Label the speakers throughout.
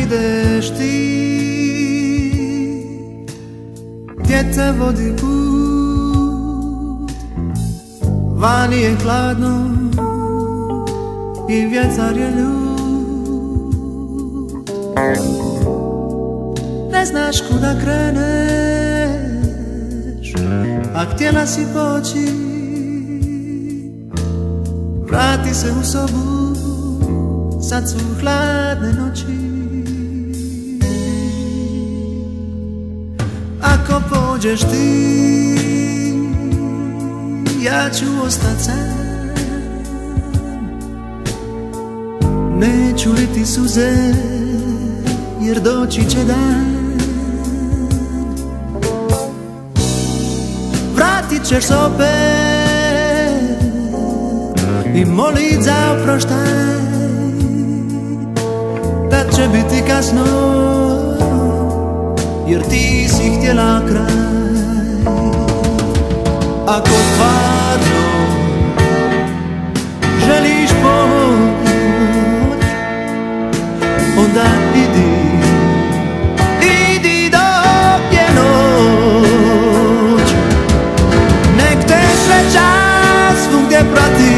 Speaker 1: pođeš ti. Gdje te vodi put? Vani je hladno I vjetar je ljud Ne znaš kuda kreneš A htjela si poći. Vrati se u sobu Sad su hladne Ako pođeš ti Ja ću ostat sam. Neću liti suze Jer doći će dan. Vratit ćeš opet I molit za oproštaj. Da će biti kasno Jer ti si htjela kraj. Ako stvarno Želiš pomoć Onda idi Idi dok je noć. Nek te sreća svugdje prati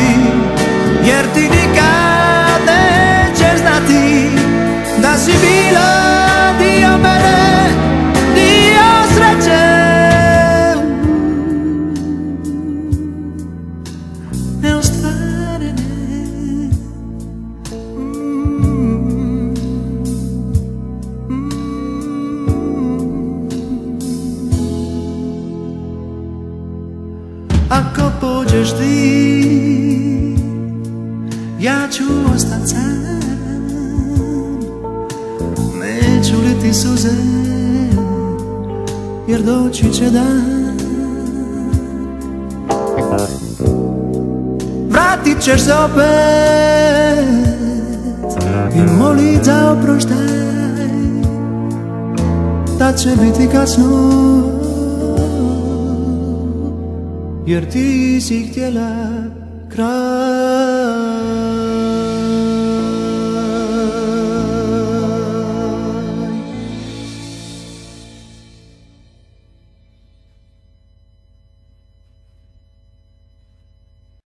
Speaker 1: Jer ti nikad nećeš znati Da si bila Ako pođeš ti Ja ću ostat sam. Neću liti suze Jer doći će dan. Vratit ćeš se opet I molit za oproštaj. Da će biti kasno Jer ti si htjela kraj